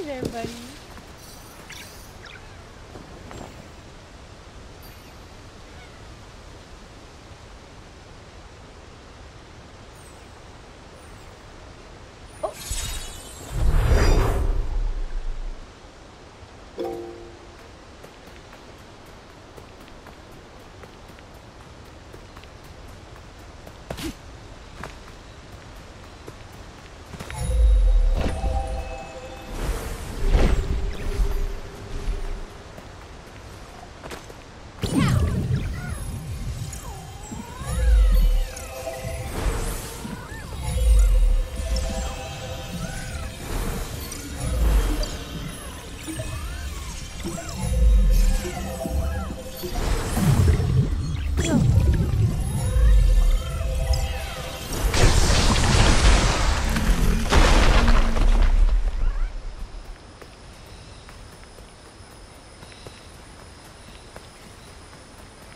Hey there, buddy.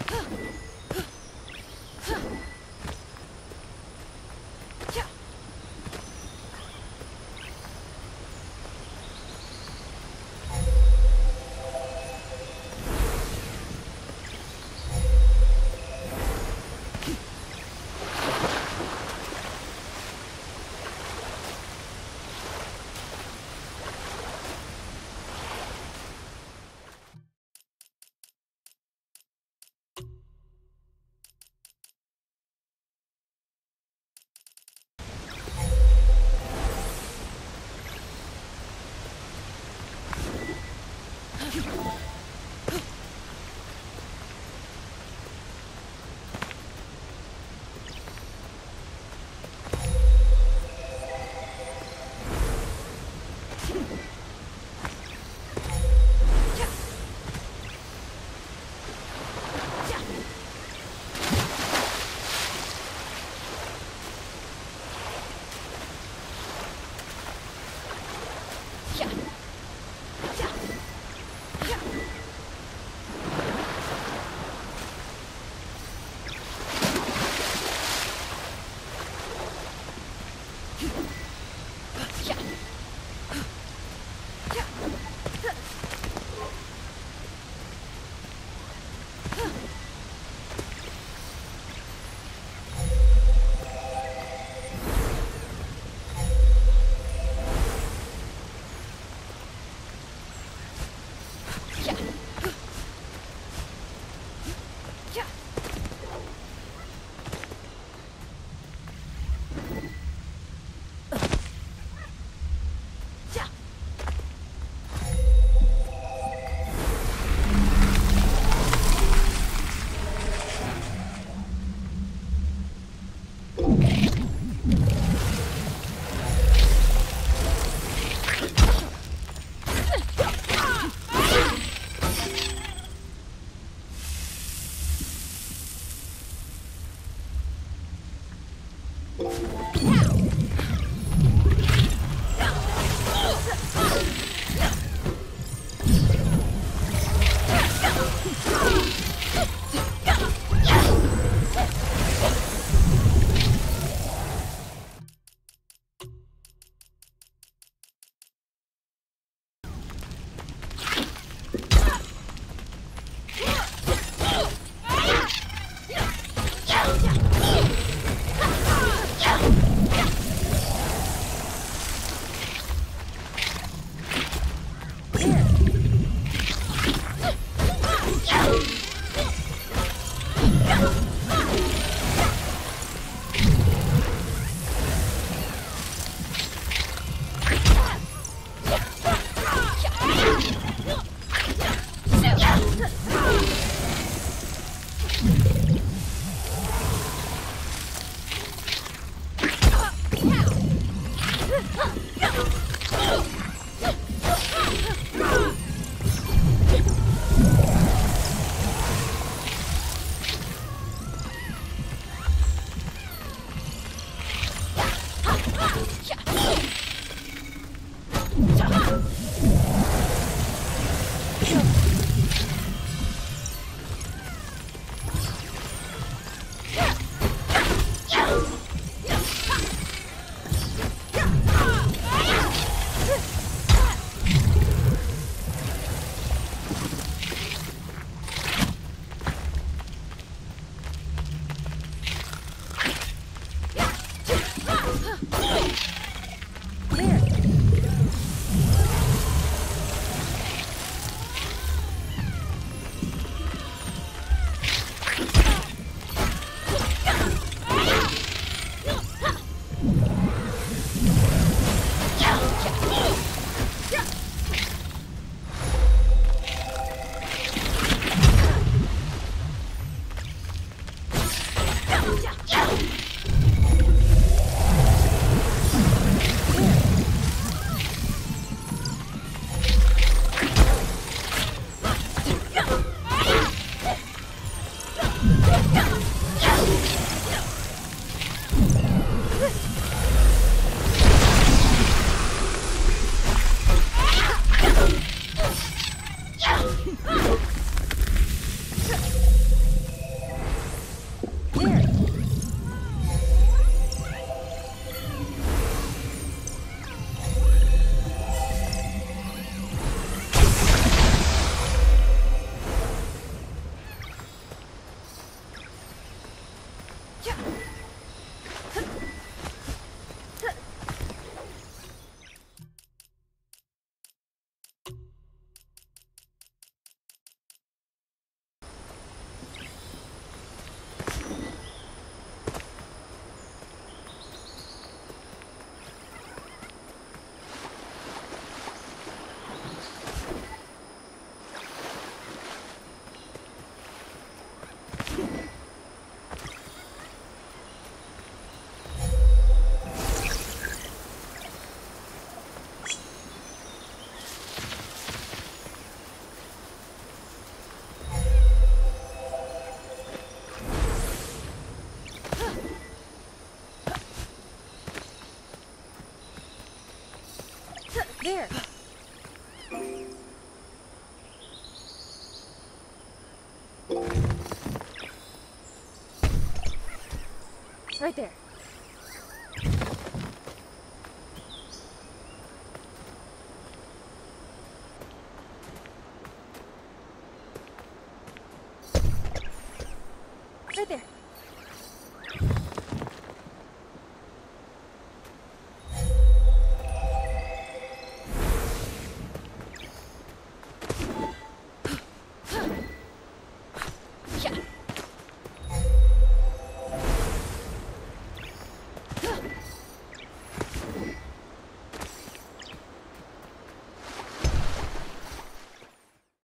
Huh. 行 Right